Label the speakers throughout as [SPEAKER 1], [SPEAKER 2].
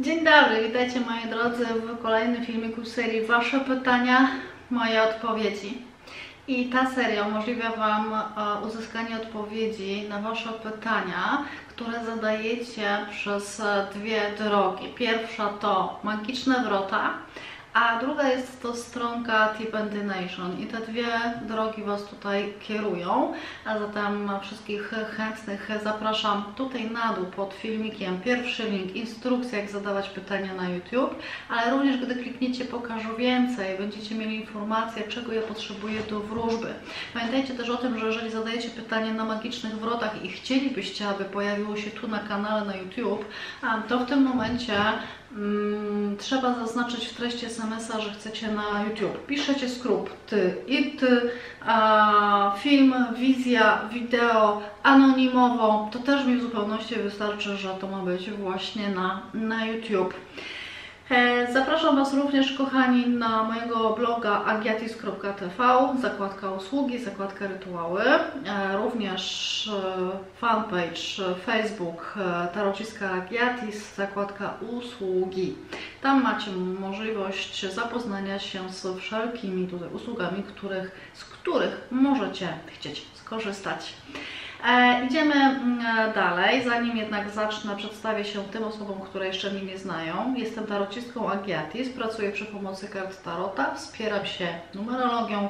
[SPEAKER 1] Dzień dobry, witajcie moi drodzy w kolejnym filmiku serii Wasze pytania, moje odpowiedzi. I ta seria umożliwia Wam e, uzyskanie odpowiedzi na Wasze pytania, które zadajecie przez e, dwie drogi. Pierwsza to magiczne wrota, a druga jest to stronka Tip and Nation i te dwie drogi Was tutaj kierują, a zatem wszystkich chętnych zapraszam tutaj na dół pod filmikiem, pierwszy link, instrukcja jak zadawać pytania na YouTube, ale również gdy klikniecie pokażę więcej, będziecie mieli informację czego ja potrzebuję do wróżby. Pamiętajcie też o tym, że jeżeli zadajecie pytanie na magicznych wrotach i chcielibyście, aby pojawiło się tu na kanale na YouTube, to w tym momencie trzeba zaznaczyć w treści SMS-a, że chcecie na YouTube. Piszecie skrót ty i ty, a, film, wizja, wideo, anonimowo. To też mi w zupełności wystarczy, że to ma być właśnie na, na YouTube. E, zapraszam Was również, kochani, na mojego bloga agiatis.tv, zakładka usługi, zakładka rytuały, e, również e, fanpage Facebook Tarociska Agiatis, zakładka usługi. Tam macie możliwość zapoznania się z wszelkimi tutaj usługami, których, z których możecie chcieć skorzystać. E, idziemy mm, dalej, zanim jednak zacznę, przedstawię się tym osobom, które jeszcze mnie nie znają. Jestem tarocistką Agiatis, pracuję przy pomocy kart Tarota, wspieram się numerologią,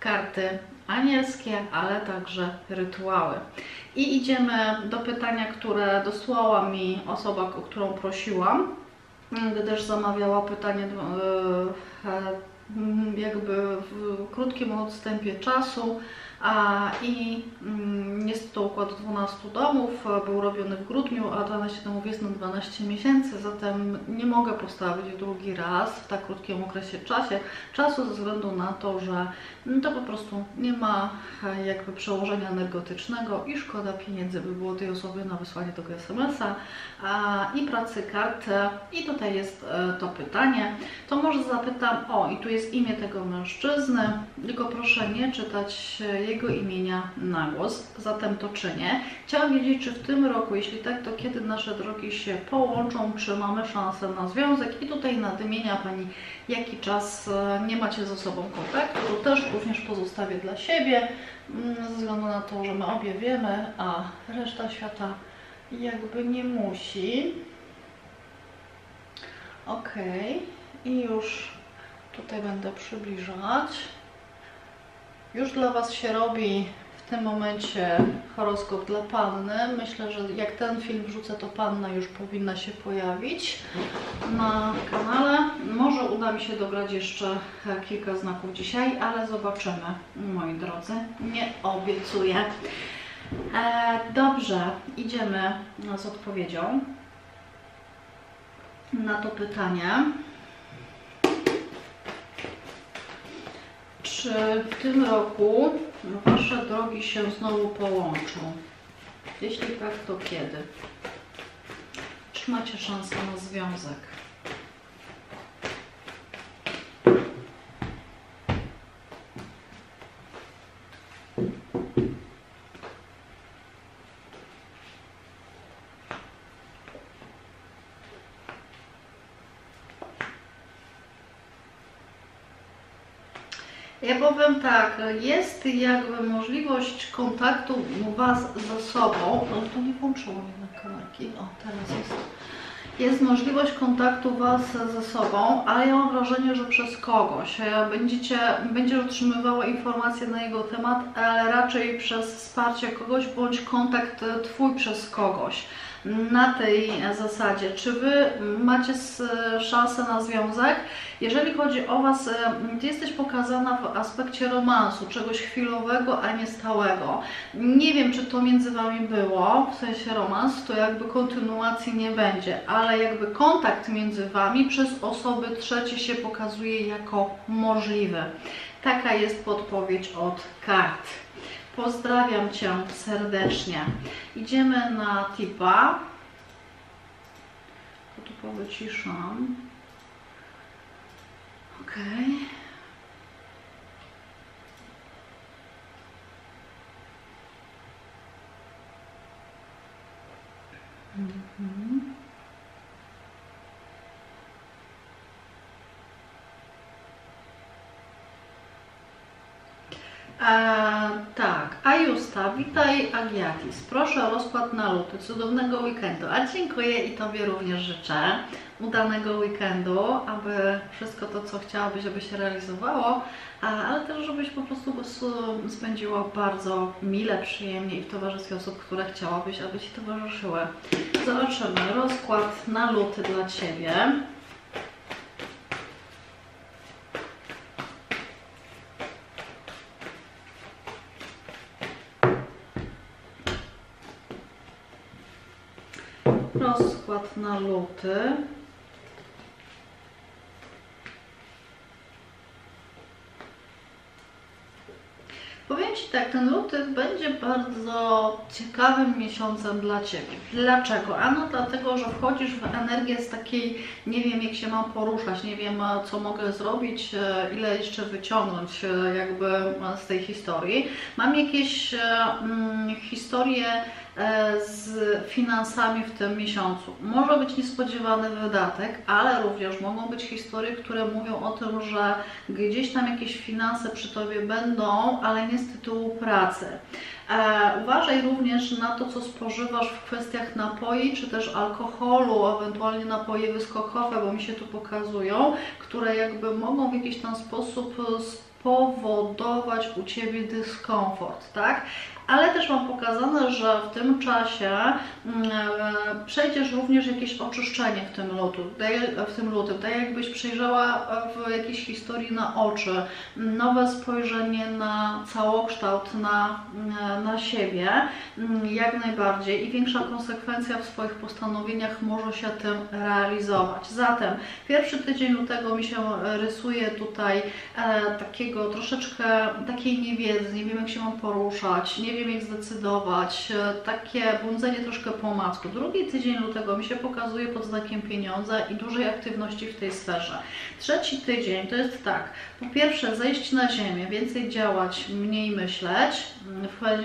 [SPEAKER 1] karty anielskie, ale także rytuały. I idziemy do pytania, które dosłała mi osoba, o którą prosiłam, gdyż zamawiała pytanie e, e, jakby w krótkim odstępie czasu I mm, jest to układ 12 domów, był robiony w grudniu, a 12 domów jest na 12 miesięcy, zatem nie mogę postawić drugi raz w tak krótkim okresie czasie, czasu ze względu na to, że mm, to po prostu nie ma e, jakby przełożenia energetycznego i szkoda pieniędzy by było tej osoby na wysłanie tego SMS-a i pracy kart. I tutaj jest e, to pytanie. To może zapytam, o i tu jest imię tego mężczyzny, tylko proszę nie czytać jego imienia na głos, zatem to czynię. Chciałam wiedzieć, czy w tym roku, jeśli tak, to kiedy nasze drogi się połączą, czy mamy szansę na związek i tutaj nadmienia Pani, jaki czas e, nie macie ze sobą kontaktu, to też również pozostawię dla siebie, mm, ze względu na to, że my obie wiemy, a reszta świata jakby nie musi. Ok, i już tutaj będę przybliżać. Już dla Was się robi w tym momencie horoskop dla Panny. Myślę, że jak ten film wrzucę, to Panna już powinna się pojawić na kanale. Może uda mi się dograć jeszcze kilka znaków dzisiaj, ale zobaczymy, moi drodzy. Nie obiecuję. E, dobrze, idziemy z odpowiedzią na to pytanie. Czy w tym roku Wasze drogi się znowu połączą? Jeśli tak, to kiedy? Czy macie szansę na związek? Ja powiem tak, jest jakby możliwość kontaktu Was ze sobą, ale to nie włączyło jednak kamerki, o teraz jest. Jest możliwość kontaktu Was ze sobą, ale ja mam wrażenie, że przez kogoś. Będziecie, będziesz otrzymywała informacje na jego temat, ale raczej przez wsparcie kogoś bądź kontakt Twój przez kogoś na tej zasadzie. Czy Wy macie szansę na związek? Jeżeli chodzi o Was, Ty jesteś pokazana w aspekcie romansu, czegoś chwilowego, a nie stałego. Nie wiem, czy to między Wami było, w sensie romans, to jakby kontynuacji nie będzie, ale jakby kontakt między Wami przez osoby trzecie się pokazuje jako możliwy. Taka jest podpowiedź od kart. Pozdrawiam Cię serdecznie. Idziemy na tipa. To tu powyciszam. Ok. Mhm. E, tak, Ajusta, witaj Agiatis. Proszę o rozkład na luty, cudownego weekendu. A dziękuję i Tobie również życzę udanego weekendu, aby wszystko to, co chciałabyś, żeby się realizowało, ale też żebyś po prostu spędziła bardzo mile, przyjemnie i w towarzystwie osób, które chciałabyś, aby Ci towarzyszyły. Zobaczymy rozkład na luty dla Ciebie. Luty. Powiem Ci tak, ten luty będzie bardzo ciekawym miesiącem dla Ciebie. Dlaczego? Ano dlatego, że wchodzisz w energię z takiej, nie wiem jak się mam poruszać, nie wiem co mogę zrobić, e, ile jeszcze wyciągnąć e, jakby z tej historii. Mam jakieś mm, historie E, z finansami w tym miesiącu. Może być niespodziewany wydatek, ale również mogą być historie, które mówią o tym, że gdzieś tam jakieś finanse przy Tobie będą, ale nie z tytułu pracy. E, uważaj również na to, co spożywasz w kwestiach napoi, czy też alkoholu, ewentualnie napoje wyskokowe, bo mi się tu pokazują, które jakby mogą w jakiś tam sposób spowodować u Ciebie dyskomfort, tak? Ale też mam pokazane, że w tym czasie mm, e, przejdziesz również jakieś oczyszczenie w tym, lutu, w tym lutym, tak jakbyś przejrzała w jakiejś historii na oczy, nowe spojrzenie na całokształt, na, mm, na siebie, mm, jak najbardziej. I większa konsekwencja w swoich postanowieniach może się tym realizować. Zatem pierwszy tydzień lutego mi się rysuje tutaj e, takiego troszeczkę takiej niewiedzy, nie wiem jak się mam poruszać, nie wiem jak zdecydować, e, takie błądzenie troszkę po omacku. Drugi tydzień lutego mi się pokazuje pod znakiem pieniądza i dużej aktywności w tej sferze. Trzeci tydzień to jest tak, po pierwsze zejść na ziemię, więcej działać, mniej myśleć,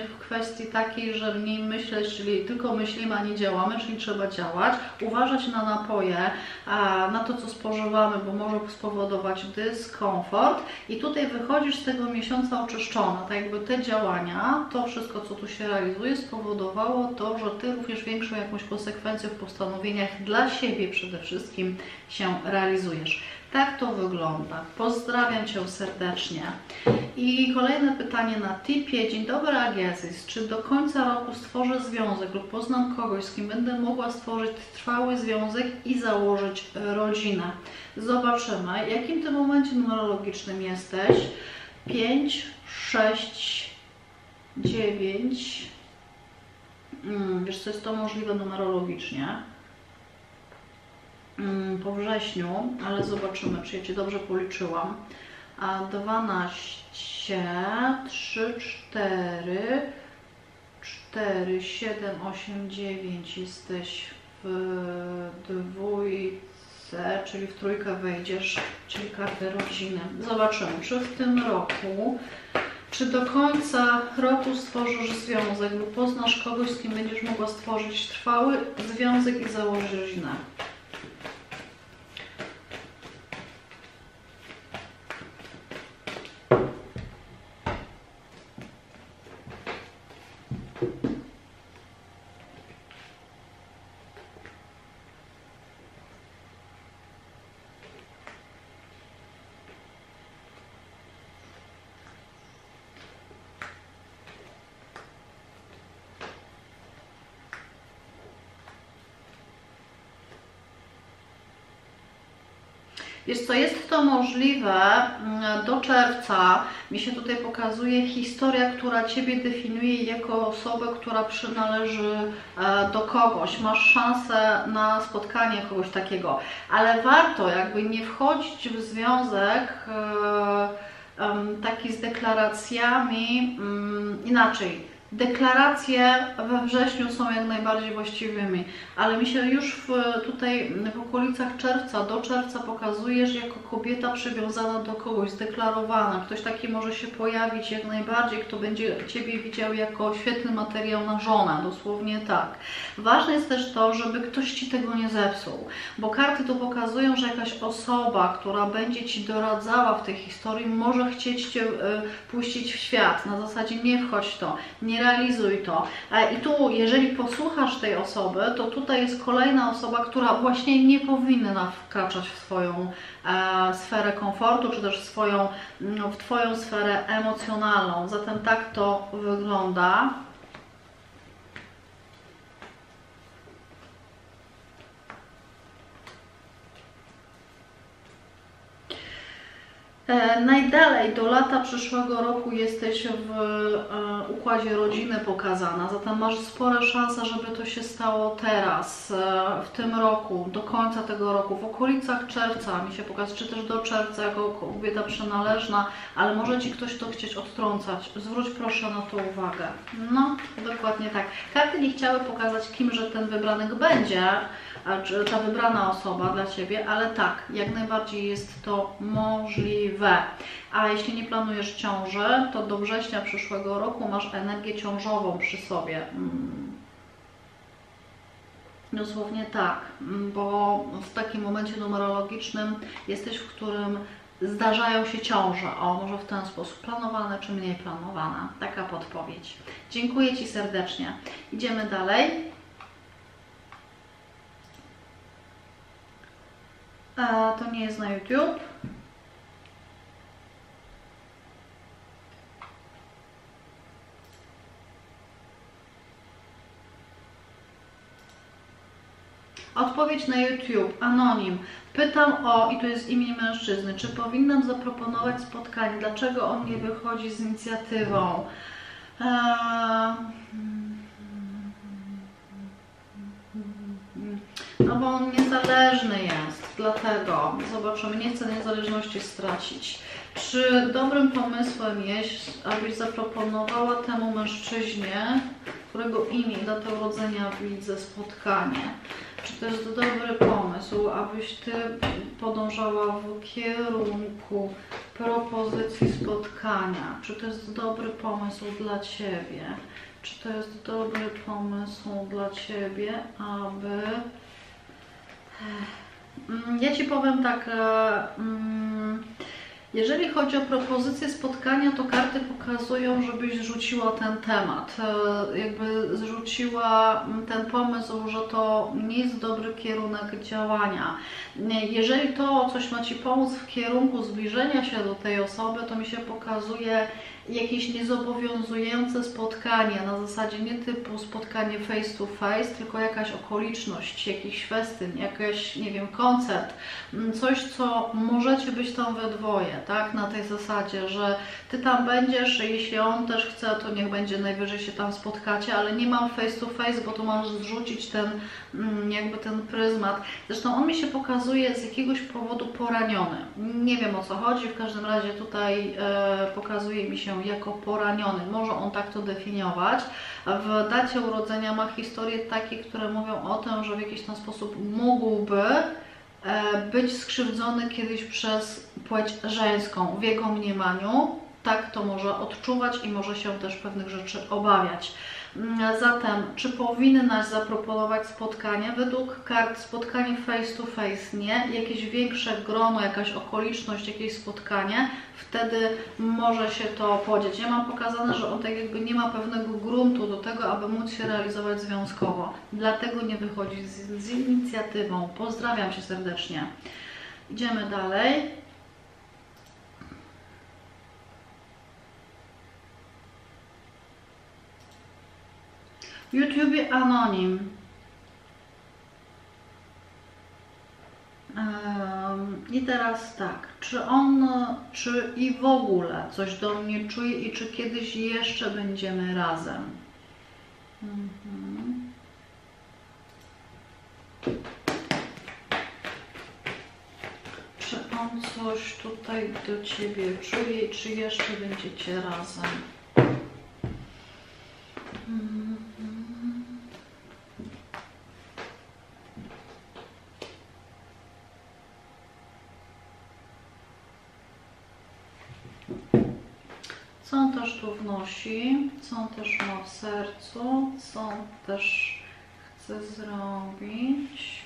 [SPEAKER 1] w kwestii takiej, że mniej myśleć, czyli tylko myślimy, a nie działamy, czyli trzeba działać, uważać na napoje, na to, co spożywamy, bo może spowodować dyskomfort. I tutaj wychodzisz z tego miesiąca oczyszczona, tak jakby te działania, to wszystko, co tu się realizuje, spowodowało to, że Ty również większą jakąś konsekwencję w postanowieniach dla siebie przede wszystkim się realizujesz. Tak to wygląda. Pozdrawiam Cię serdecznie. I kolejne pytanie na tipie. Dzień dobry Agiasis. Czy do końca roku stworzę związek lub poznam kogoś, z kim będę mogła stworzyć trwały związek i założyć rodzinę? Zobaczymy. Jakim tym momencie numerologicznym jesteś? 5, 6, 9. Hmm, wiesz co, jest to możliwe numerologicznie. Mm, po wrześniu, ale zobaczymy, czy ja Cię dobrze policzyłam. A 12, 3, 4, 4, 7, 8, 9 jesteś w dwójce, czyli w trójkę wejdziesz, czyli kartę rodziny. Zobaczymy, czy w tym roku, czy do końca roku stworzysz związek lub poznasz kogoś, z kim będziesz mogła stworzyć trwały związek i założyć rodzinę. Jest co, jest to możliwe mm, do czerwca. Mi się tutaj pokazuje historia, która Ciebie definiuje jako osobę, która przynależy e, do kogoś. Masz szansę na spotkanie kogoś takiego, ale warto jakby nie wchodzić w związek e, taki z deklaracjami, mm, inaczej deklaracje we wrześniu są jak najbardziej właściwymi, ale mi się już w, tutaj w okolicach czerwca, do czerwca pokazuje, że jako kobieta przywiązana do kogoś, zdeklarowana, ktoś taki może się pojawić jak najbardziej, kto będzie Ciebie widział jako świetny materiał na żonę, dosłownie tak. Ważne jest też to, żeby ktoś Ci tego nie zepsuł, bo karty tu pokazują, że jakaś osoba, która będzie Ci doradzała w tej historii, może chcieć Cię y, puścić w świat, na zasadzie nie wchodź to, nie realizuj to. I tu, jeżeli posłuchasz tej osoby, to tutaj jest kolejna osoba, która właśnie nie powinna wkraczać w swoją e, sferę komfortu, czy też swoją, no, w Twoją sferę emocjonalną. Zatem tak to wygląda. Najdalej do lata przyszłego roku jesteś w e, układzie rodziny pokazana, zatem masz spore szanse, żeby to się stało teraz, e, w tym roku, do końca tego roku, w okolicach czerwca mi się pokazuje, czy też do czerwca jako kobieta przynależna, ale może Ci ktoś to chcieć odtrącać. Zwróć proszę na to uwagę. No, dokładnie tak. Karty nie chciały pokazać, kimże ten wybranek będzie, ta wybrana osoba dla Ciebie, ale tak, jak najbardziej jest to możliwe. A jeśli nie planujesz ciąży, to do września przyszłego roku masz energię ciążową przy sobie. Mm. Dosłownie tak, mm, bo w takim momencie numerologicznym jesteś, w którym zdarzają się ciąże. O, może w ten sposób planowane czy mniej planowane. Taka podpowiedź. Dziękuję Ci serdecznie. Idziemy dalej. A to nie jest na YouTube. Odpowiedź na YouTube, anonim. Pytam o, i to jest imię mężczyzny, czy powinnam zaproponować spotkanie? Dlaczego on nie wychodzi z inicjatywą? Eee... No bo on niezależny jest, dlatego zobaczymy, nie chcę niezależności stracić. Czy dobrym pomysłem jest, abyś zaproponowała temu mężczyźnie, którego imię i datę urodzenia widzę, spotkanie? Czy to jest dobry pomysł, abyś Ty podążała w kierunku propozycji spotkania? Czy to jest dobry pomysł dla Ciebie? Czy to jest dobry pomysł dla Ciebie, aby ja Ci powiem tak, e, mm, jeżeli chodzi o propozycję spotkania, to karty pokazują, żebyś rzuciła ten temat, e, jakby zrzuciła ten pomysł, że to nie jest dobry kierunek działania. Jeżeli to coś ma Ci pomóc w kierunku zbliżenia się do tej osoby, to mi się pokazuje jakieś niezobowiązujące spotkanie, na zasadzie nie typu spotkanie face to face, tylko jakaś okoliczność, jakiś festyn, jakiś, nie wiem, koncert, mm, coś, co możecie być tam we dwoje, tak, na tej zasadzie, że Ty tam będziesz, jeśli on też chce, to niech będzie najwyżej się tam spotkacie, ale nie mam face to face, bo tu masz zrzucić ten, mm, jakby ten pryzmat. Zresztą on mi się pokazuje z jakiegoś powodu poraniony. Nie wiem o co chodzi, w każdym razie tutaj e, pokazuje mi się jako poraniony. Może on tak to definiować. W dacie urodzenia ma historie takie, które mówią o tym, że w jakiś tam sposób mógłby e, być skrzywdzony kiedyś przez płeć żeńską w jego mniemaniu. Tak to może odczuwać i może się też pewnych rzeczy obawiać. Mm, zatem, czy powinnaś zaproponować spotkanie? Według kart spotkanie face to face nie, jakieś większe grono, jakaś okoliczność, jakieś spotkanie, wtedy może się to podzieć. Ja mam pokazane, że on tak jakby nie ma pewnego gruntu do tego, aby móc się realizować związkowo. Dlatego nie wychodzi z, z inicjatywą. Pozdrawiam Cię serdecznie. Idziemy dalej. YouTube anonim. I teraz tak, czy on, czy i w ogóle coś do mnie czuje i czy kiedyś jeszcze będziemy razem? Mhm. Czy on coś tutaj do Ciebie czuje i czy jeszcze będziecie razem? Co on też tu wnosi, co on też ma w sercu, on też chce zrobić.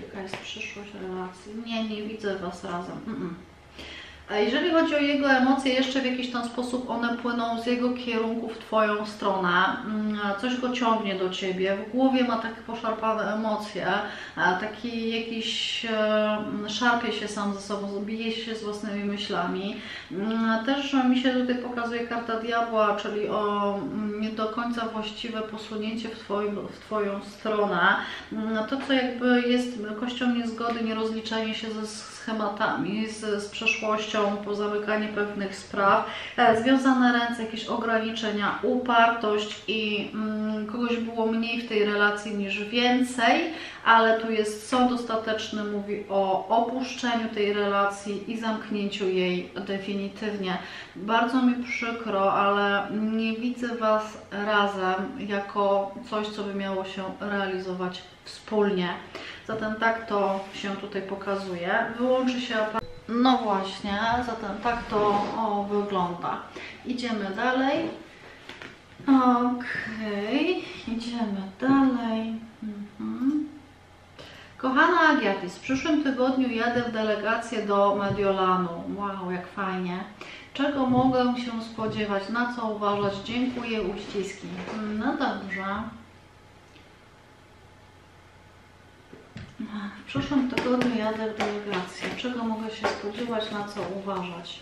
[SPEAKER 1] Jaka jest przyszłość relacji? Nie, nie widzę Was razem. Mm -mm. A jeżeli chodzi o jego emocje, jeszcze w jakiś tam sposób one płyną z jego kierunku w Twoją stronę, mm, coś go ciągnie do Ciebie, w głowie ma takie poszarpane emocje, taki jakiś mm, szarpie się sam ze sobą, bije się z własnymi myślami. Mm, też mi się tutaj pokazuje karta diabła, czyli o nie do końca właściwe posunięcie w, twoim, w Twoją stronę. To, co jakby jest kością niezgody, nierozliczenie się ze schematami, z, z przeszłością, pozamykanie pewnych spraw, e, związane ręce, jakieś ograniczenia, upartość i mm, kogoś było mniej w tej relacji niż więcej, ale tu jest sąd ostateczny, mówi o opuszczeniu tej relacji i zamknięciu jej definitywnie. Bardzo mi przykro, ale nie widzę Was razem jako coś, co by miało się realizować wspólnie. Zatem tak to się tutaj pokazuje. Wyłączy się No właśnie, zatem tak to o, wygląda. Idziemy dalej. Okej, okay. idziemy dalej. Mhm. Kochana Agiatis, w przyszłym tygodniu jadę w delegację do Mediolanu. Wow, jak fajnie. Czego mogę się spodziewać? Na co uważać? Dziękuję, uściski. No dobrze. W przyszłym tygodniu jadę w delegację. Czego mogę się spodziewać, na co uważać?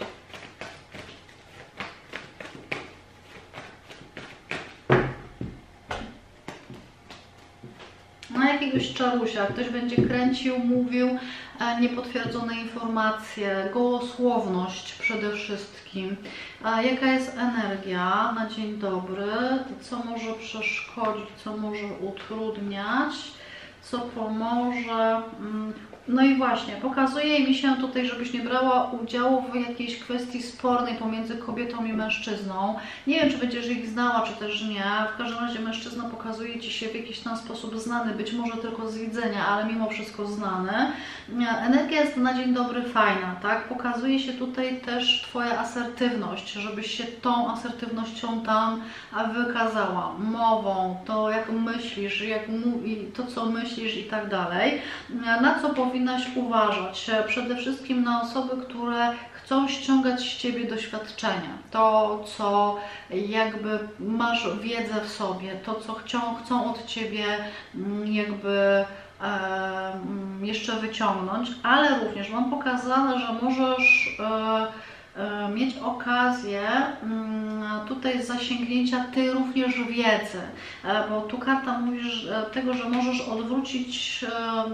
[SPEAKER 1] Na jakiegoś czarusia. Ktoś będzie kręcił, mówił e, niepotwierdzone informacje, gołosłowność przede wszystkim. Jaka jest energia na dzień dobry? Co może przeszkodzić, co może utrudniać? Co pomoże. No i właśnie, pokazuje mi się tutaj, żebyś nie brała udziału w jakiejś kwestii spornej pomiędzy kobietą i mężczyzną. Nie wiem, czy będziesz ich znała, czy też nie. W każdym razie mężczyzna pokazuje Ci się w jakiś tam sposób znany, być może tylko z widzenia, ale mimo wszystko znany. Energia jest na dzień dobry fajna, tak? Pokazuje się tutaj też Twoja asertywność, żebyś się tą asertywnością tam wykazała. Mową, to jak myślisz, jak to co myślisz i tak dalej. Na co powinien powinnaś uważać przede wszystkim na osoby, które chcą ściągać z Ciebie doświadczenia, to co jakby masz wiedzę w sobie, to co chcą, chcą od Ciebie mm, jakby e, mm, jeszcze wyciągnąć, ale również mam pokazane, że możesz e, mieć okazję mm, tutaj zasięgnięcia Ty również wiedzy, e, bo tu karta mówi e, tego, że możesz odwrócić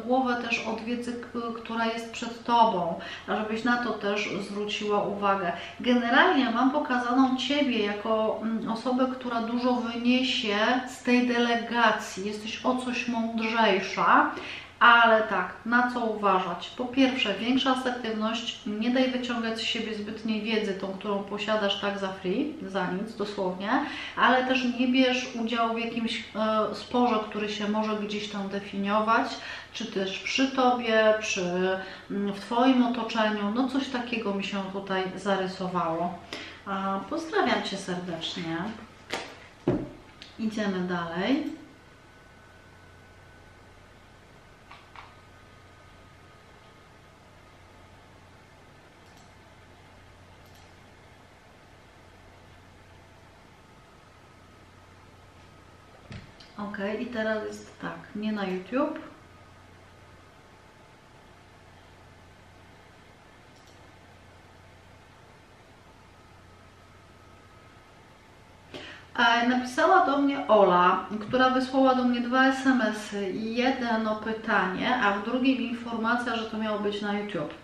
[SPEAKER 1] głowę też od wiedzy, która jest przed Tobą, żebyś na to też zwróciła uwagę. Generalnie mam pokazaną Ciebie jako mm, osobę, która dużo wyniesie z tej delegacji, jesteś o coś mądrzejsza, ale tak, na co uważać? Po pierwsze, większa asertywność, nie daj wyciągać z siebie zbytniej wiedzy, tą, którą posiadasz tak za free, za nic dosłownie, ale też nie bierz udziału w jakimś e, sporze, który się może gdzieś tam definiować, czy też przy Tobie, czy mm, w Twoim otoczeniu, no coś takiego mi się tutaj zarysowało. Pozdrawiam Cię serdecznie. Idziemy dalej. Ok, i teraz jest tak, nie na YouTube. Do mnie Ola, która wysłała do mnie dwa SMS-y. Jedno pytanie, a w drugim informacja, że to miało być na YouTube.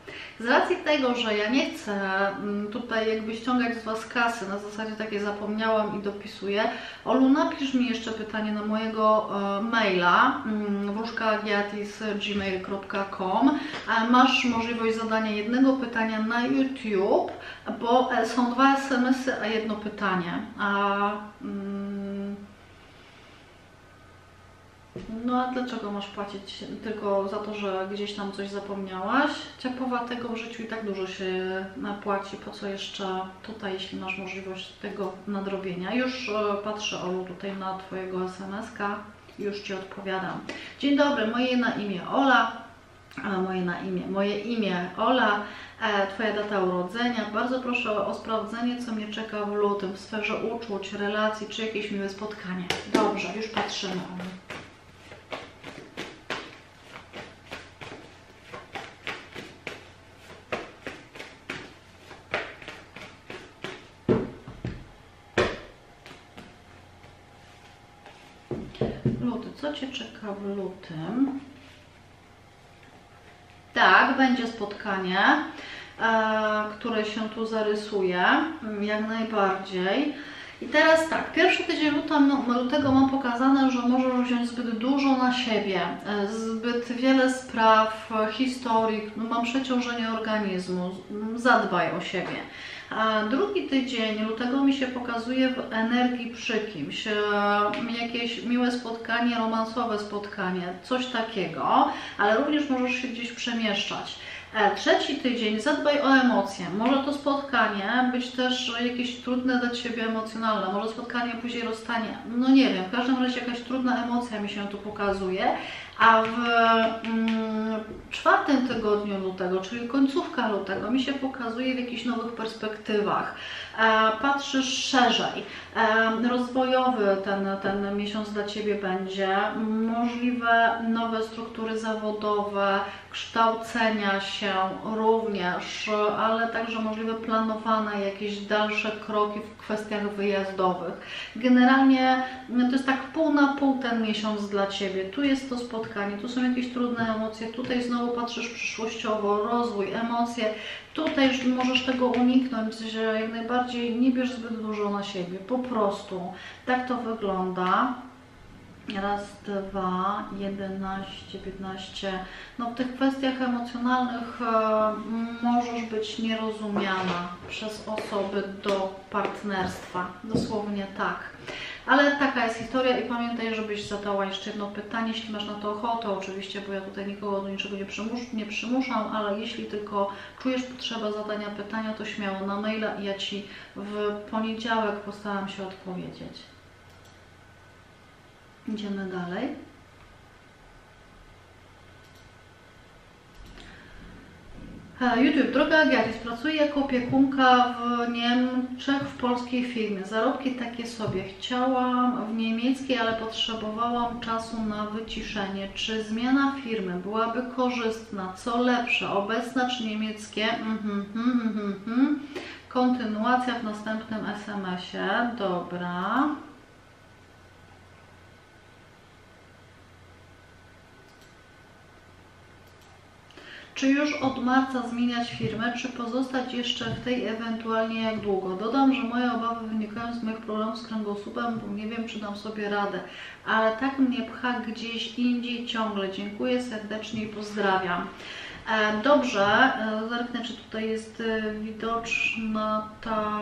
[SPEAKER 1] Z racji tego, że ja nie chcę mm, tutaj jakby ściągać z Was kasy, na zasadzie takiej zapomniałam i dopisuję, Olu napisz mi jeszcze pytanie na mojego e, maila mm, wróżkaagiatis.gmail.com Masz możliwość zadania jednego pytania na YouTube, bo e, są dwa SMS-y, a jedno pytanie. A, mm, No a dlaczego masz płacić tylko za to, że gdzieś tam coś zapomniałaś? Ciapowatego w życiu i tak dużo się napłaci. Po co jeszcze tutaj, jeśli masz możliwość tego nadrobienia? Już e, patrzę, Olu, tutaj na Twojego SMS-ka. Już Ci odpowiadam. Dzień dobry, moje na imię Ola. A moje na imię, moje imię Ola, e, Twoja data urodzenia. Bardzo proszę o sprawdzenie, co mnie czeka w lutym w sferze uczuć, relacji, czy jakieś miłe spotkanie. Dobrze, już patrzymy. Luty, co Cię czeka w lutym? Tak, będzie spotkanie, e, które się tu zarysuje, mm, jak najbardziej. I teraz tak, pierwszy tydzień lutego mam pokazane, że możesz wziąć zbyt dużo na siebie, e, zbyt wiele spraw, e, historii, no, mam przeciążenie organizmu, zadbaj o siebie. Drugi tydzień lutego mi się pokazuje w energii przy kimś, e, jakieś miłe spotkanie, romansowe spotkanie, coś takiego, ale również możesz się gdzieś przemieszczać. E, Trzeci tydzień zadbaj o emocje. Może to spotkanie być też jakieś trudne dla Ciebie emocjonalne, może spotkanie później rozstanie. No nie wiem, w każdym razie jakaś trudna emocja mi się tu pokazuje. A w mm, czwartym tygodniu lutego, czyli końcówka lutego, mi się pokazuje w jakichś nowych perspektywach. E, patrzysz szerzej. E, rozwojowy ten, ten miesiąc dla Ciebie będzie. Możliwe nowe struktury zawodowe, kształcenia się również, ale także możliwe planowane jakieś dalsze kroki w kwestiach wyjazdowych. Generalnie to jest tak pół na pół ten miesiąc dla Ciebie. Tu jest to spotkanie, tu są jakieś trudne emocje, tutaj znowu patrzysz przyszłościowo, rozwój, emocje. Tutaj możesz tego uniknąć, że jak najbardziej nie bierz zbyt dużo na siebie. Po prostu tak to wygląda. Raz, dwa, jedenaście, piętnaście. No w tych kwestiach emocjonalnych e, możesz być nierozumiana przez osoby do partnerstwa. Dosłownie tak. Ale taka jest historia i pamiętaj, żebyś zadała jeszcze jedno pytanie, jeśli masz na to ochotę, oczywiście, bo ja tutaj nikogo do niczego nie, przymus nie przymuszam, ale jeśli tylko czujesz potrzebę zadania pytania, to śmiało na maila i ja Ci w poniedziałek postaram się odpowiedzieć. Idziemy dalej. E, YouTube. Droga Agatis, pracuję jako opiekunka w Niemczech w polskiej firmie. Zarobki takie sobie. Chciałam w niemieckiej, ale potrzebowałam czasu na wyciszenie. Czy zmiana firmy byłaby korzystna? Co lepsze, obecna czy niemieckie? Mhm, mhm, mhm. Kontynuacja w następnym SMS-ie. Dobra. Czy już od marca zmieniać firmę, czy pozostać jeszcze w tej ewentualnie jak długo? Dodam, że moje obawy wynikają z moich problemów z kręgosłupem, bo nie wiem, czy dam sobie radę, ale tak mnie pcha gdzieś indziej ciągle. Dziękuję serdecznie i pozdrawiam. E, Dobrze, e, zerknę, czy tutaj jest e, widoczna ta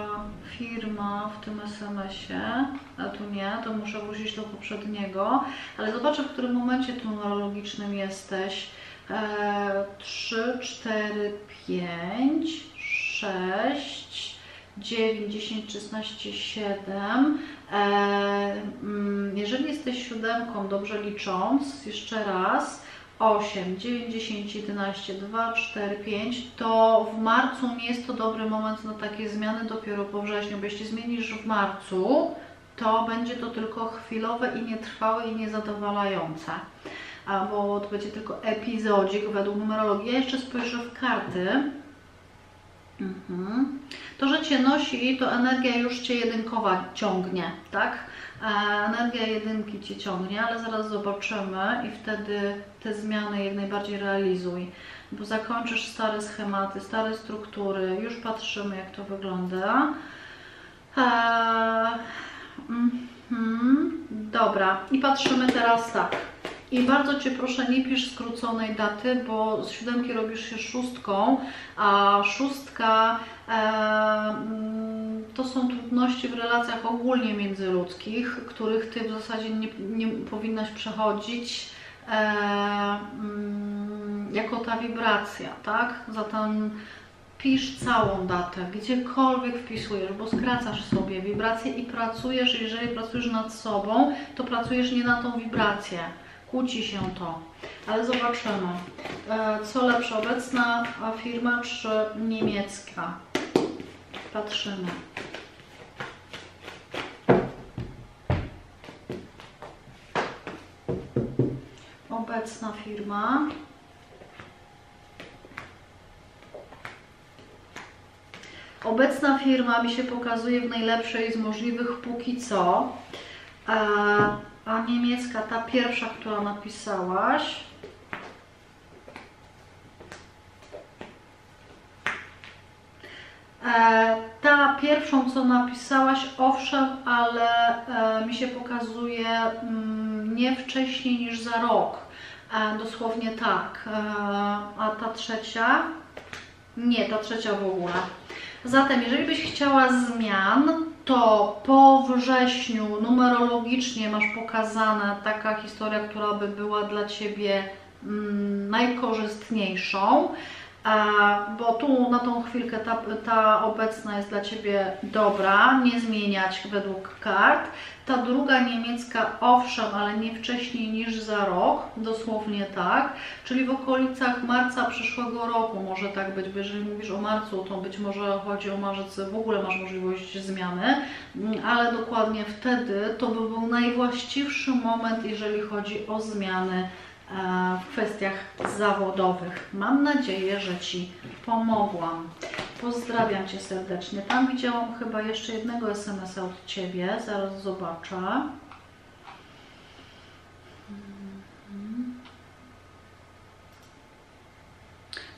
[SPEAKER 1] firma w tym SMS-ie. A tu nie, to muszę wrócić do poprzedniego, ale zobaczę, w którym momencie tu numerologicznym jesteś. 3, 4, 5, 6, 9, 10, 16, 7. Jeżeli jesteś siódemką, dobrze licząc, jeszcze raz, 8, 9, 10, 11, 2, 4, 5, to w marcu nie jest to dobry moment na takie zmiany, dopiero po wrześniu, bo jeśli zmienisz w marcu, to będzie to tylko chwilowe i nietrwałe i niezadowalające albo to będzie tylko epizodzik według numerologii. Ja jeszcze spojrzę w karty. Mhm. To, że Cię nosi, to energia już Cię jedynkowa ciągnie, tak? Energia jedynki Cię ciągnie, ale zaraz zobaczymy i wtedy te zmiany jak najbardziej realizuj, bo zakończysz stare schematy, stare struktury, już patrzymy jak to wygląda. E, mhm. Dobra, i patrzymy teraz tak. I bardzo Cię proszę, nie pisz skróconej daty, bo z siódemki robisz się szóstką, a szóstka e, mm, to są trudności w relacjach ogólnie międzyludzkich, których Ty w zasadzie nie, nie powinnaś przechodzić e, mm, jako ta wibracja, tak? Zatem pisz całą datę, gdziekolwiek wpisujesz, bo skracasz sobie wibrację i pracujesz, jeżeli pracujesz nad sobą, to pracujesz nie na tą wibrację. Kłóci się to. Ale zobaczymy, e, co lepsze, obecna firma czy niemiecka. Patrzymy. Obecna firma. Obecna firma mi się pokazuje w najlepszej z możliwych póki co. A, a niemiecka, ta pierwsza, która napisałaś. E, ta pierwszą, co napisałaś, owszem, ale e, mi się pokazuje mm, nie wcześniej niż za rok. E, dosłownie tak. E, a ta trzecia? Nie, ta trzecia w ogóle. Zatem, jeżeli byś chciała zmian, to po wrześniu numerologicznie masz pokazana taka historia, która by była dla Ciebie mm, najkorzystniejszą bo tu na tą chwilkę ta, ta obecna jest dla Ciebie dobra, nie zmieniać według kart. Ta druga niemiecka, owszem, ale nie wcześniej niż za rok, dosłownie tak, czyli w okolicach marca przyszłego roku może tak być, bo jeżeli mówisz o marcu, to być może chodzi o marzec, w ogóle masz możliwość zmiany, ale dokładnie wtedy to by był najwłaściwszy moment, jeżeli chodzi o zmiany E, w kwestiach zawodowych. Mam nadzieję, że Ci pomogłam. Pozdrawiam Cię serdecznie. Tam widziałam chyba jeszcze jednego SMS-a od Ciebie. Zaraz zobaczę.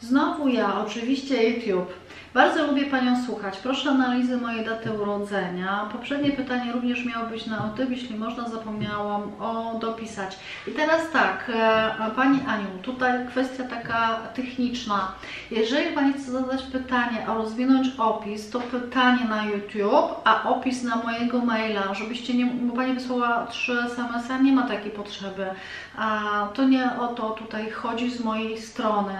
[SPEAKER 1] Znowu ja, oczywiście YouTube. Bardzo lubię Panią słuchać. Proszę analizy mojej daty urodzenia. Poprzednie pytanie również miało być na otyb, jeśli można, zapomniałam o dopisać. I teraz tak, e, Pani Aniu, tutaj kwestia taka techniczna. Jeżeli Pani chce zadać pytanie, a rozwinąć opis, to pytanie na YouTube, a opis na mojego maila, żebyście nie, bo Pani wysłała trzy SMS-a, nie ma takiej potrzeby. A to nie o to tutaj chodzi z mojej strony.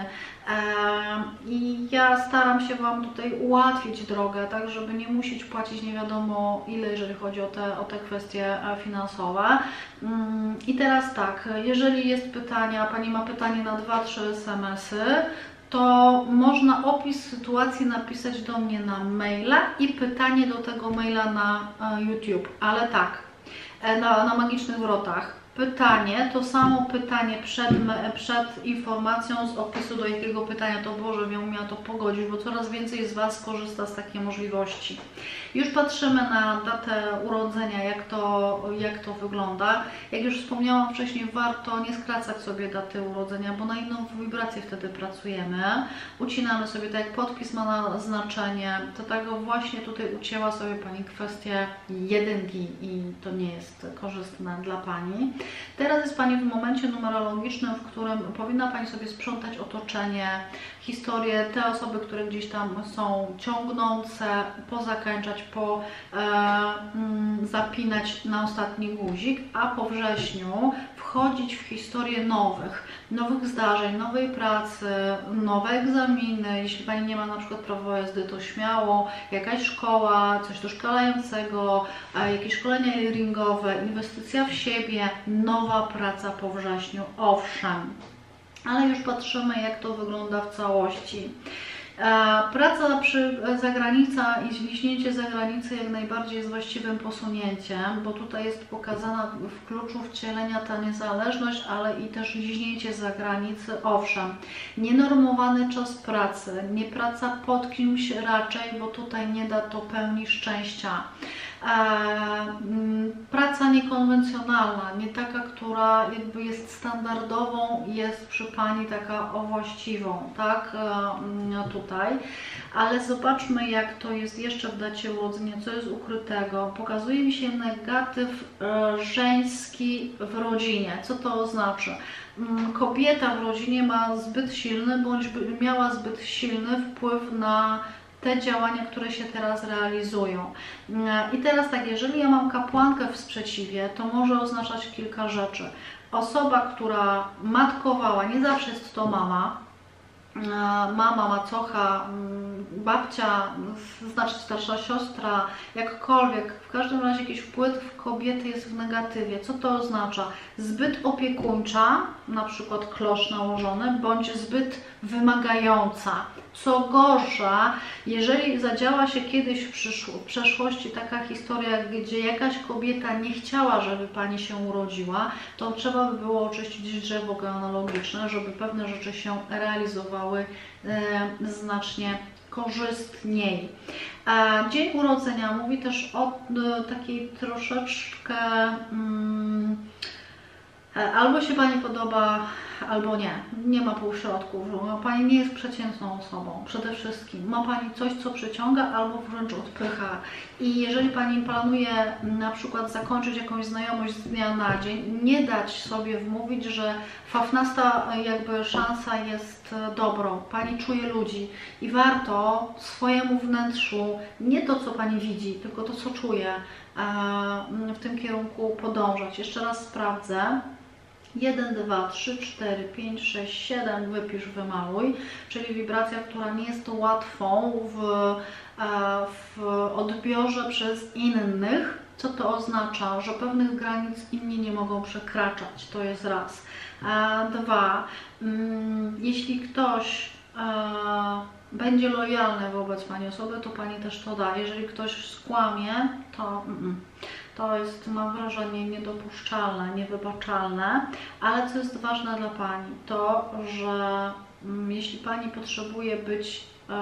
[SPEAKER 1] I ja staram się Wam tutaj ułatwić drogę, tak żeby nie musieć płacić nie wiadomo ile, jeżeli chodzi o te, o te kwestie e, finansowe. Mm, I teraz tak, jeżeli jest pytanie, a Pani ma pytanie na 2-3 SMS-y, to można opis sytuacji napisać do mnie na maila i pytanie do tego maila na e, YouTube, ale tak, e, na, na magicznych wrotach pytanie, to samo pytanie przed, przed informacją z opisu, do jakiego pytania to było, żebym umiała to pogodzić, bo coraz więcej z Was korzysta z takiej możliwości. Już patrzymy na datę urodzenia, jak to, jak to wygląda. Jak już wspomniałam wcześniej, warto nie skracać sobie daty urodzenia, bo na inną wibrację wtedy pracujemy. Ucinamy sobie, tak jak podpis ma na znaczenie, to tak właśnie tutaj ucięła sobie Pani kwestię jedynki i to nie jest korzystne dla Pani. Teraz jest Pani w momencie numerologicznym, w którym powinna Pani sobie sprzątać otoczenie, historię, te osoby, które gdzieś tam są ciągnące, pozakańczać, po e, mm, zapinać na ostatni guzik, a po wrześniu wchodzić w historię nowych, nowych zdarzeń, nowej pracy, nowe egzaminy. Jeśli Pani nie ma na przykład prawa jazdy, to śmiało, jakaś szkoła, coś doszkalającego, jakieś szkolenia ringowe, inwestycja w siebie, nowa praca po wrześniu, owszem. Ale już patrzymy, jak to wygląda w całości. E, praca przy zagranica i zwiśnięcie zagranicy jak najbardziej jest właściwym posunięciem, bo tutaj jest pokazana w kluczu wcielenia ta niezależność, ale i też liźnięcie zagranicy. Owszem, nienormowany czas pracy, nie praca pod kimś raczej, bo tutaj nie da to pełni szczęścia. E, mm, praca niekonwencjonalna, nie taka, która jakby jest standardową, jest przy Pani taka o tak, e, mm, tutaj. Ale zobaczmy, jak to jest jeszcze w dacie urodzenia, co jest ukrytego. Pokazuje mi się negatyw e, żeński w rodzinie. Co to oznacza? Mm, kobieta w rodzinie ma zbyt silny, bądź miała zbyt silny wpływ na te działania, które się teraz realizują. I teraz tak, jeżeli ja mam kapłankę w sprzeciwie, to może oznaczać kilka rzeczy. Osoba, która matkowała, nie zawsze jest to mama, mama, macocha, babcia, znaczy starsza siostra, jakkolwiek, w każdym razie jakiś wpływ kobiety jest w negatywie. Co to oznacza? Zbyt opiekuńcza, na przykład klosz nałożony, bądź zbyt wymagająca. Co gorsza, jeżeli zadziała się kiedyś w, przeszłości taka historia, gdzie jakaś kobieta nie chciała, żeby pani się urodziła, to trzeba by było oczyścić drzewo genealogiczne, żeby pewne rzeczy się realizowały znacznie korzystniej. Dzień urodzenia mówi też o e, takiej troszeczkę. E, albo się Pani podoba albo nie. Nie ma półśrodków. Pani nie jest przeciętną osobą. Przede wszystkim ma Pani coś, co przyciąga albo wręcz odpycha. I jeżeli Pani planuje na przykład zakończyć jakąś znajomość z dnia na dzień, nie dać sobie wmówić, że fafnasta jakby szansa jest dobrą. Pani czuje ludzi i warto swojemu wnętrzu nie to, co Pani widzi, tylko to, co czuje, w tym kierunku podążać. Jeszcze raz sprawdzę. 1, 2, 3, 4, 5, 6, 7 wypisz, wymaluj, czyli wibracja, która nie jest łatwą w, e, w odbiorze przez innych. Co to oznacza? Że pewnych granic inni nie mogą przekraczać. To jest raz. E, dwa, mm, jeśli ktoś e, będzie lojalny wobec Pani osoby, to Pani też to da. Jeżeli ktoś skłamie, to... Mm, to jest, mam wrażenie, niedopuszczalne, niewybaczalne, ale co jest ważne dla Pani, to, że mm, jeśli Pani potrzebuje być, e,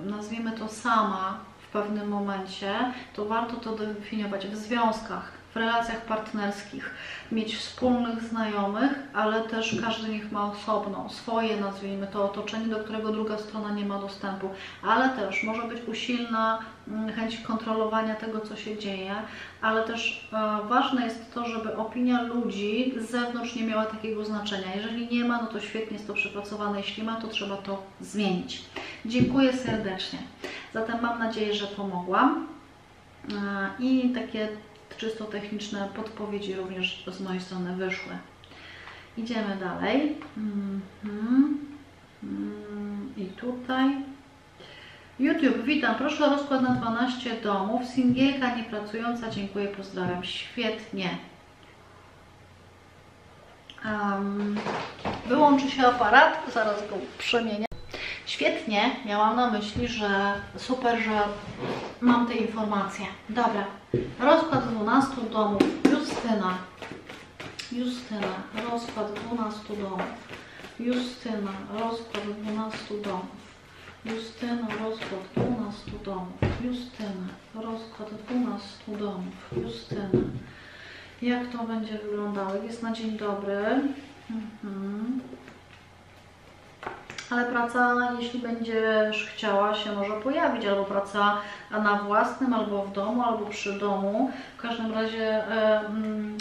[SPEAKER 1] nazwijmy to sama w pewnym momencie, to warto to definiować w związkach, w relacjach partnerskich, mieć wspólnych znajomych, ale też każdy niech ma osobną, swoje nazwijmy to otoczenie, do którego druga strona nie ma dostępu, ale też może być usilna mm, chęć kontrolowania tego, co się dzieje, ale też e, ważne jest to, żeby opinia ludzi z zewnątrz nie miała takiego znaczenia. Jeżeli nie ma, no to świetnie jest to przepracowane, jeśli ma, to trzeba to zmienić. Dziękuję serdecznie. Zatem mam nadzieję, że pomogłam. E, I takie czysto techniczne podpowiedzi również z mojej strony wyszły. Idziemy dalej. Mm -hmm. I tutaj. YouTube, witam. Proszę o rozkład na 12 domów. Singielka niepracująca, dziękuję, pozdrawiam. Świetnie. Um, wyłączy się aparat, zaraz go przemienię. Świetnie, miałam na myśli, że super, że mam te informacje. Dobra, rozkład 12 domów. Justyna. Justyna, rozkład 12 domów. Justyna, rozkład 12 domów. Justyna, rozkład 12 domów. Justyna, rozkład 12 domów. Justyna. Jak to będzie wyglądało? Jest na dzień dobry. Mhm ale praca, jeśli będziesz chciała, się może pojawić, albo praca na własnym, albo w domu, albo przy domu. W każdym razie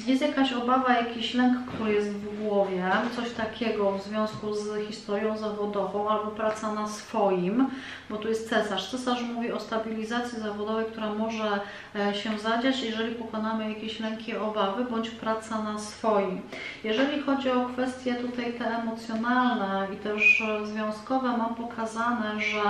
[SPEAKER 1] jest jakaś obawa, jakiś lęk, który jest w głowie, coś takiego w związku z historią zawodową, albo praca na swoim, bo tu jest cesarz. Cesarz mówi o stabilizacji zawodowej, która może e, się zadziać, jeżeli pokonamy jakieś lęki, obawy, bądź praca na swoim. Jeżeli chodzi o kwestie tutaj te emocjonalne i też związkowe, mam pokazane, że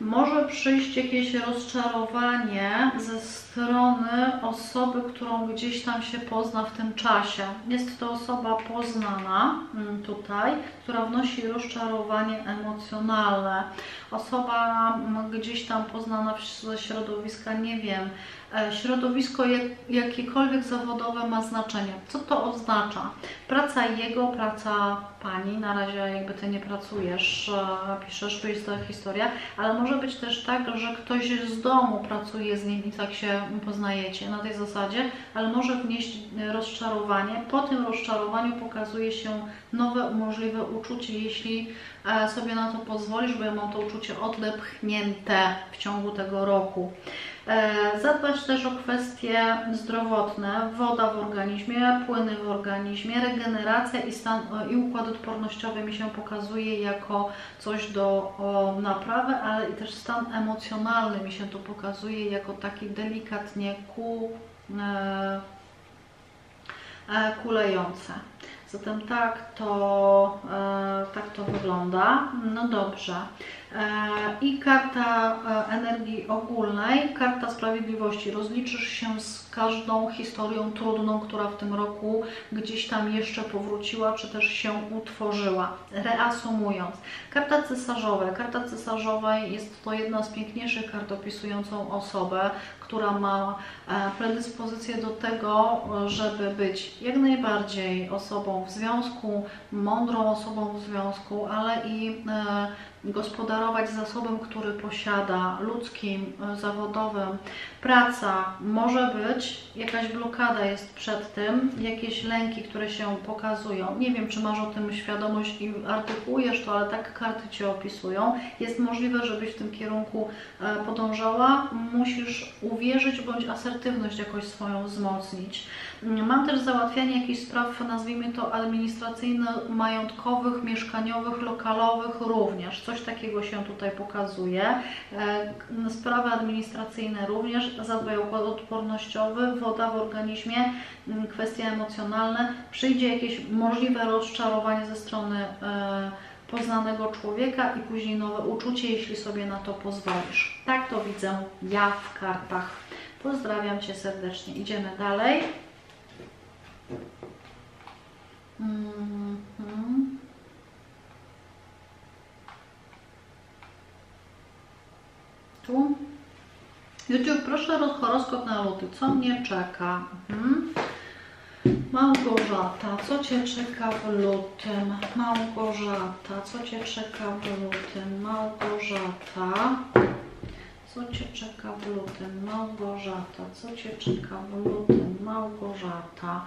[SPEAKER 1] może przyjść jakieś rozczarowanie ze strony osoby, którą gdzieś tam się pozna w tym czasie. Jest to osoba poznana mm, tutaj, która wnosi rozczarowanie emocjonalne. osoba mm, gdzieś tam poznana ze środowiska, nie wiem, środowisko jak, jakiekolwiek zawodowe ma znaczenie. Co to oznacza? Praca jego, praca pani, na razie jakby ty nie pracujesz, e, piszesz, to jest ta historia, ale może być też tak, że ktoś z domu pracuje z nim i tak się poznajecie na tej zasadzie, ale może wnieść rozczarowanie. Po tym rozczarowaniu pokazuje się nowe możliwe uczucie, jeśli e, sobie na to pozwolisz, bo ja mam to uczucie odepchnięte w ciągu tego roku. E, zadbać też o kwestie zdrowotne, woda w organizmie, płyny w organizmie, regeneracja i, stan, i układ odpornościowy mi się pokazuje jako coś do o, naprawy, ale i też stan emocjonalny mi się tu pokazuje jako taki delikatnie ku, e, e, kulejące. Zatem tak to, e, tak to wygląda. No dobrze. E, I karta e, energii ogólnej, karta sprawiedliwości. Rozliczysz się z każdą historią trudną, która w tym roku gdzieś tam jeszcze powróciła, czy też się utworzyła. Reasumując, karta cesarzowa. Karta cesarzowa jest to jedna z piękniejszych kart opisującą osobę, która ma predyspozycję do tego, żeby być jak najbardziej osobą w związku, mądrą osobą w związku, ale i gospodarować zasobem, który posiada, ludzkim, e, zawodowym. Praca może być, jakaś blokada jest przed tym, jakieś lęki, które się pokazują. Nie wiem, czy masz o tym świadomość i artykułujesz to, ale tak karty Cię opisują. Jest możliwe, żebyś w tym kierunku e, podążała. Musisz uwierzyć bądź asertywność jakoś swoją wzmocnić. Mam też załatwianie jakichś spraw, nazwijmy to administracyjno-majątkowych, mieszkaniowych, lokalowych również. Coś takiego się tutaj pokazuje. E, sprawy administracyjne również, zadbaj o układ odpornościowy, woda w organizmie, kwestie emocjonalne. Przyjdzie jakieś możliwe rozczarowanie ze strony e, poznanego człowieka i później nowe uczucie, jeśli sobie na to pozwolisz. Tak to widzę ja w kartach. Pozdrawiam Cię serdecznie. Idziemy dalej. -hmm. Tu. YouTube, proszę horoskop na luty. Co mnie czeka? Mhm. Małgorzata, co Cię czeka w lutym? Małgorzata, co Cię czeka w lutym? Małgorzata, co Cię czeka w lutym? Małgorzata, co Cię czeka w lutym? Małgorzata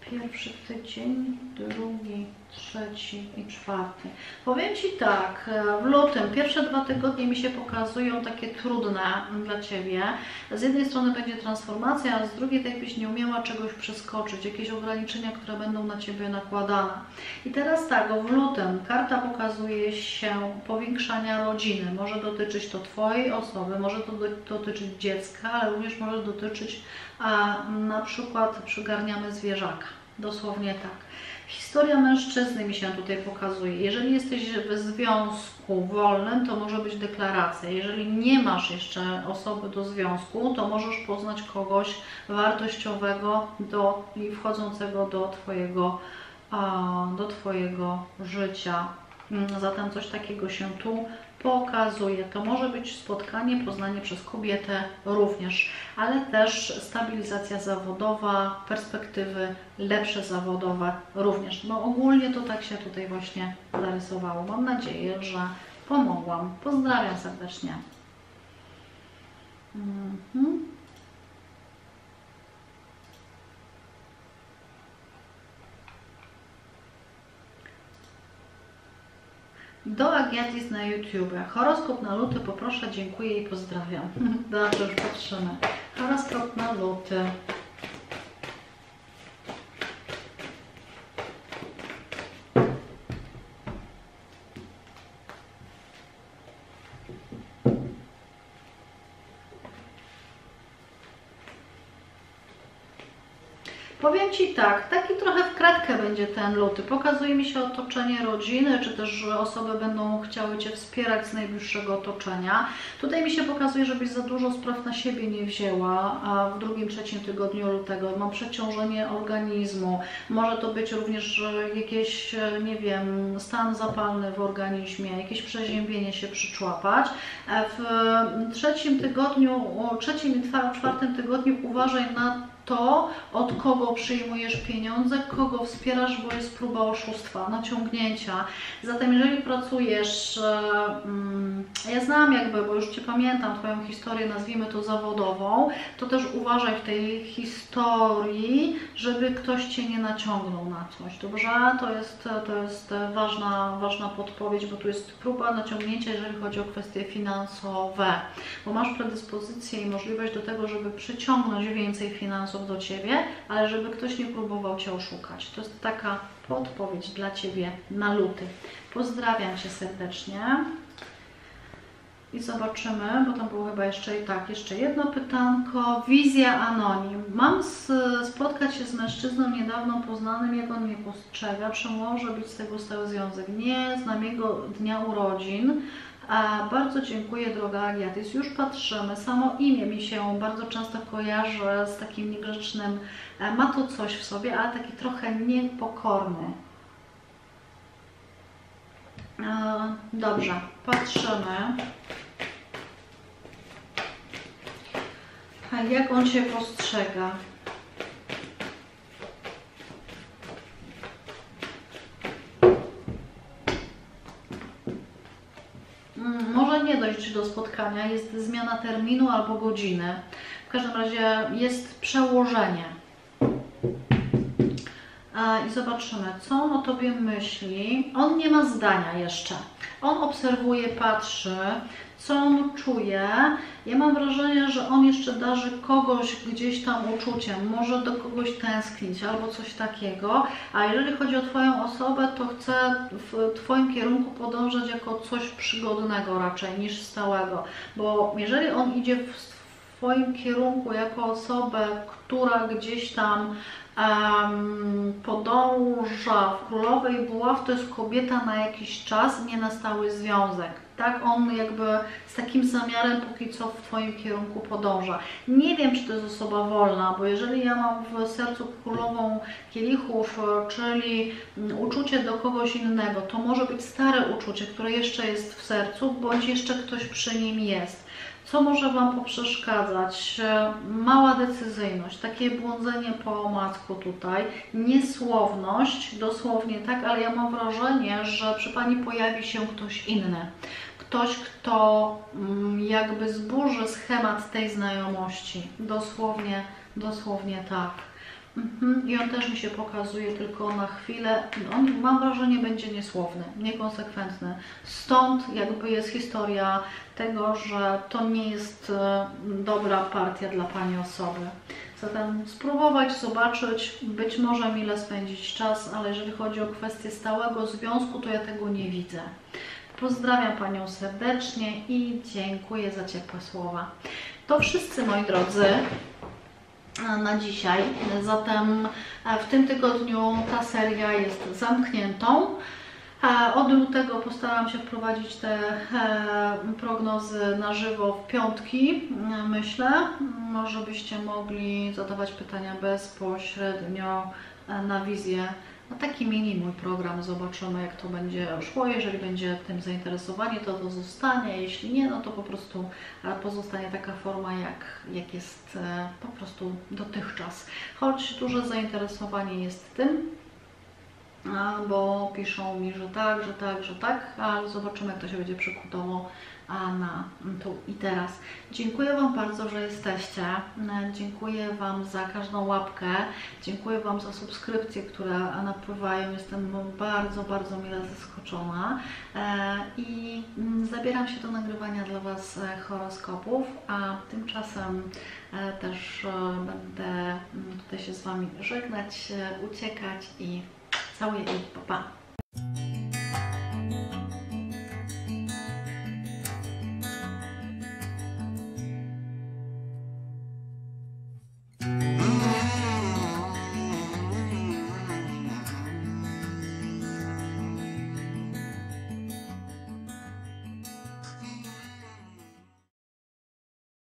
[SPEAKER 1] pierwszy tydzień, drugi, trzeci i czwarty. Powiem Ci tak, w lutym pierwsze dwa tygodnie mi się pokazują takie trudne dla Ciebie. Z jednej strony będzie transformacja, a z drugiej tak jakbyś nie umiała czegoś przeskoczyć, jakieś ograniczenia, które będą na Ciebie nakładane. I teraz tak, w lutym karta pokazuje się powiększania rodziny. Może dotyczyć to Twojej osoby, może to dotyczyć dziecka, ale również może dotyczyć a na przykład przygarniamy zwierzaka. Dosłownie tak. Historia mężczyzny mi się tutaj pokazuje. Jeżeli jesteś w związku wolnym, to może być deklaracja. Jeżeli nie masz jeszcze osoby do związku, to możesz poznać kogoś wartościowego do, i wchodzącego do Twojego, do twojego życia. Mm, zatem coś takiego się tu pokazuje. To może być spotkanie, poznanie przez kobietę również, ale też stabilizacja zawodowa, perspektywy lepsze zawodowe również. No ogólnie to tak się tutaj właśnie zarysowało. Mam nadzieję, że pomogłam. Pozdrawiam serdecznie. Mhm. Do Agiatis na YouTube. Horoskop na luty poproszę, dziękuję i pozdrawiam. Dobrze, już patrzymy. Horoskop na luty. Powiem Ci tak, taki trochę w kratkę będzie ten luty. Pokazuje mi się otoczenie rodziny, czy też osoby będą chciały Cię wspierać z najbliższego otoczenia. Tutaj mi się pokazuje, żebyś za dużo spraw na siebie nie wzięła a w drugim, trzecim tygodniu lutego. Mam przeciążenie organizmu. Może to być również jakieś, nie wiem, stan zapalny w organizmie, jakieś przeziębienie się przyczłapać. E, w trzecim tygodniu, trzecim i czwartym tygodniu uważaj na to, od kogo przyjmujesz pieniądze, kogo wspierasz, bo jest próba oszustwa, naciągnięcia. Zatem jeżeli pracujesz, e, mm, ja znam jakby, bo już Cię pamiętam, Twoją historię, nazwijmy to zawodową, to też uważaj w tej historii, żeby ktoś Cię nie naciągnął na coś, dobrze? To jest, to jest ważna, ważna podpowiedź, bo tu jest próba naciągnięcia, jeżeli chodzi o kwestie finansowe, bo masz predyspozycję i możliwość do tego, żeby przyciągnąć więcej finansów do Ciebie, ale żeby ktoś nie próbował Cię oszukać. To jest taka podpowiedź dla Ciebie na luty. Pozdrawiam Cię serdecznie. I zobaczymy, bo tam było chyba jeszcze i tak, jeszcze jedno pytanko. Wizja anonim. Mam spotkać się z mężczyzną niedawno poznanym, jak on mnie postrzega. Czy może być z tego stały związek? Nie, znam jego dnia urodzin. A bardzo dziękuję, droga Agiatys. Już patrzymy. Samo imię mi się bardzo często kojarzy z takim niegrzecznym. E, ma to coś w sobie, ale taki trochę niepokorny. E, dobrze, patrzymy. Jak on się postrzega? Dojść do spotkania, jest zmiana terminu albo godziny. W każdym razie jest przełożenie. I zobaczymy, co on o Tobie myśli. On nie ma zdania jeszcze. On obserwuje, patrzy, co on czuje. Ja mam wrażenie, że on jeszcze darzy kogoś gdzieś tam uczuciem, może do kogoś tęsknić albo coś takiego. A jeżeli chodzi o Twoją osobę, to chcę w Twoim kierunku podążać jako coś przygodnego raczej niż stałego. Bo jeżeli on idzie w Twoim kierunku jako osobę, która gdzieś tam um, podąża w Królowej Buław, to jest kobieta na jakiś czas, nie na stały związek. Tak, on jakby z takim zamiarem póki co w Twoim kierunku podąża. Nie wiem, czy to jest osoba wolna, bo jeżeli ja mam w sercu królową kielichów, czyli mm, uczucie do kogoś innego, to może być stare uczucie, które jeszcze jest w sercu, bądź jeszcze ktoś przy nim jest. Co może Wam poprzeszkadzać? Mała decyzyjność, takie błądzenie po matku tutaj, niesłowność, dosłownie tak, ale ja mam wrażenie, że przy Pani pojawi się ktoś inny. Ktoś, kto mm, jakby zburzy schemat tej znajomości. Dosłownie, dosłownie tak. Mhm. I on też mi się pokazuje tylko na chwilę. On, mam wrażenie, będzie niesłowny, niekonsekwentny. Stąd jakby jest historia tego, że to nie jest e, dobra partia dla Pani osoby. Zatem spróbować, zobaczyć, być może mile spędzić czas, ale jeżeli chodzi o kwestię stałego związku, to ja tego nie widzę. Pozdrawiam Panią serdecznie i dziękuję za ciepłe słowa. To wszyscy moi drodzy na dzisiaj. Zatem e, w tym tygodniu ta seria jest zamkniętą. E, od lutego postaram się wprowadzić te e, prognozy na żywo w piątki, myślę. Może byście mogli zadawać pytania bezpośrednio na wizję no taki mini mój program, zobaczymy jak to będzie szło, jeżeli będzie tym zainteresowanie, to to zostanie, jeśli nie, no to po prostu e, pozostanie taka forma jak, jak jest e, po prostu dotychczas. Choć duże zainteresowanie jest tym, bo piszą mi, że tak, że tak, że tak, ale zobaczymy jak to się będzie przekutało na tu i teraz. Dziękuję Wam bardzo, że jesteście. Dziękuję Wam za każdą łapkę. Dziękuję Wam za subskrypcje, które napływają. Jestem bardzo, bardzo mile zaskoczona. E, I mm, zabieram się do nagrywania dla Was e, horoskopów, a tymczasem e, też będę mm, tutaj się z Wami żegnać, uciekać i 稍微也给你棒。